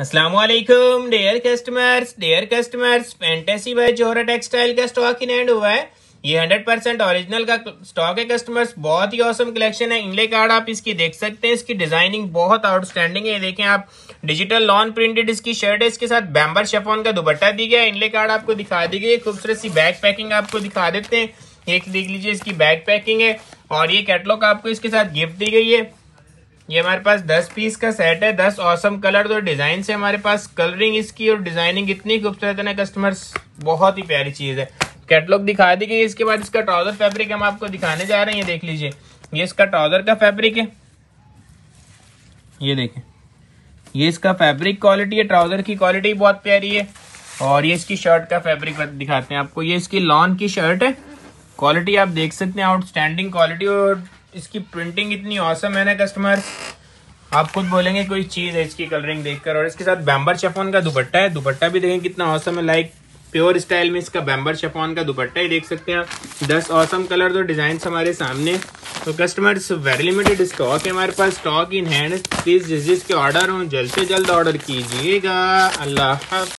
Aslam dear customers dear customers fantasy by Zohra textile का stock in hand हुआ है। ये हंड्रेड परसेंट ऑरिजिनल का स्टॉक है कस्टमर्स बहुत ही औसम कलेक्शन है। इनले कार्ड आप इसकी देख सकते हैं, इसकी डिज़ाइनिंग बहुत आउटस्टैंडिंग है। देखें आप डिजिटल लॉन प्रिंटेड इसकी शर्ट है, इसके साथ बैम्बर शेफोन का दुपट्टा दी गया इनले कार्ड आपको दिखा दी गई खूबसूरत सी बैग पैकिंग आपको दिखा देते हैं। एक देख लीजिए, इसकी बैग पैकिंग है और ये कैटलॉग आपको इसके साथ गिफ्ट दी गई है। ये हमारे पास 10 पीस का सेट है 10 औसम कलर और डिज़ाइन से हमारे पास कलरिंग इसकी और डिज़ाइनिंग इतनी खूबसूरत है ना कस्टमर्स बहुत ही प्यारी चीज़ है। कैटलॉग दिखा दी गई इसके बाद इसका ट्राउज़र फैब्रिक हम आपको दिखाने जा रहे हैं देख लीजिए। ये इसका ट्राउज़र का फैब्रिक है। ये देखें। ये इसका फैब्रिक क्वालिटी है ट्राउज़र की क्वालिटी बहुत प्यारी है। और ये इसकी शर्ट का फैब्रिक दिखाते हैं आपको। ये इसकी लॉन की शर्ट है। क्वालिटी आप देख सकते हैं आउटस्टैंडिंग क्वालिटी और इसकी प्रिंटिंग इतनी औसम है ना कस्टमर आप खुद बोलेंगे कोई चीज़ है इसकी कलरिंग देखकर और इसके साथ बैम्बर शेफोन का दुपट्टा है। दुपट्टा भी देखें कितना औसम है। लाइक प्योर स्टाइल में इसका बैम्बर शेफोन का दुपट्टा ही देख सकते हैं दस औसम कलर और डिज़ाइन हमारे सामने। तो कस्टमर्स वेरी लिमिटेड स्टॉक है हमारे पास। स्टॉक इन हैंड प्लीज़ जिस जिसके ऑर्डर हो जल्द से जल्द ऑर्डर कीजिएगा। अल्लाह